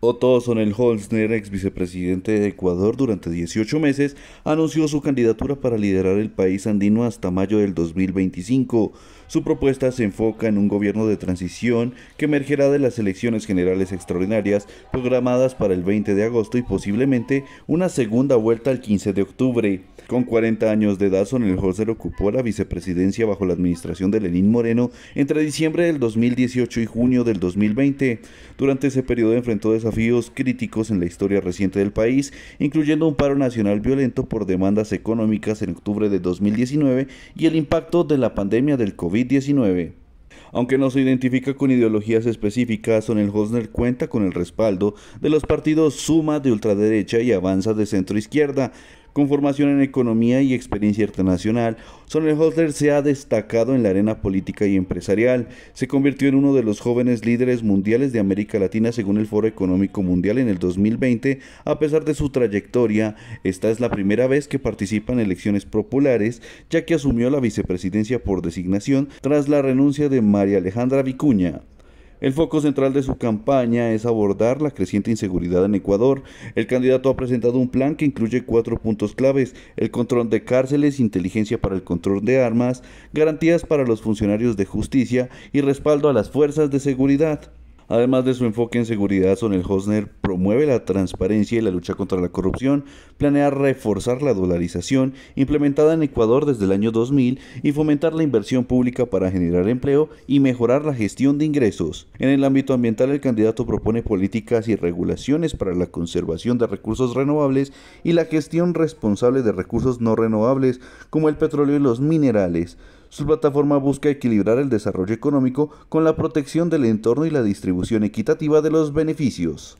Otto Sonel Holzner, ex vicepresidente de Ecuador durante 18 meses, anunció su candidatura para liderar el país andino hasta mayo del 2025. Su propuesta se enfoca en un gobierno de transición que emergerá de las elecciones generales extraordinarias programadas para el 20 de agosto y posiblemente una segunda vuelta el 15 de octubre. Con 40 años de edad, Sonel Holzner ocupó la vicepresidencia bajo la administración de Lenín Moreno entre diciembre del 2018 y junio del 2020. Durante ese periodo enfrentó desafíos críticos en la historia reciente del país, incluyendo un paro nacional violento por demandas económicas en octubre de 2019 y el impacto de la pandemia del COVID-19. Aunque no se identifica con ideologías específicas, Sonel Hosner cuenta con el respaldo de los partidos Suma de ultraderecha y Avanza de centro izquierda, con formación en economía y experiencia internacional, Sonnenholzer se ha destacado en la arena política y empresarial. Se convirtió en uno de los jóvenes líderes mundiales de América Latina según el Foro Económico Mundial en el 2020. A pesar de su trayectoria, esta es la primera vez que participa en elecciones populares, ya que asumió la vicepresidencia por designación tras la renuncia de María Alejandra Vicuña. El foco central de su campaña es abordar la creciente inseguridad en Ecuador. El candidato ha presentado un plan que incluye cuatro puntos claves, el control de cárceles, inteligencia para el control de armas, garantías para los funcionarios de justicia y respaldo a las fuerzas de seguridad. Además de su enfoque en seguridad, Sonel Hosner promueve la transparencia y la lucha contra la corrupción, planea reforzar la dolarización implementada en Ecuador desde el año 2000 y fomentar la inversión pública para generar empleo y mejorar la gestión de ingresos. En el ámbito ambiental, el candidato propone políticas y regulaciones para la conservación de recursos renovables y la gestión responsable de recursos no renovables como el petróleo y los minerales. Su plataforma busca equilibrar el desarrollo económico con la protección del entorno y la distribución equitativa de los beneficios.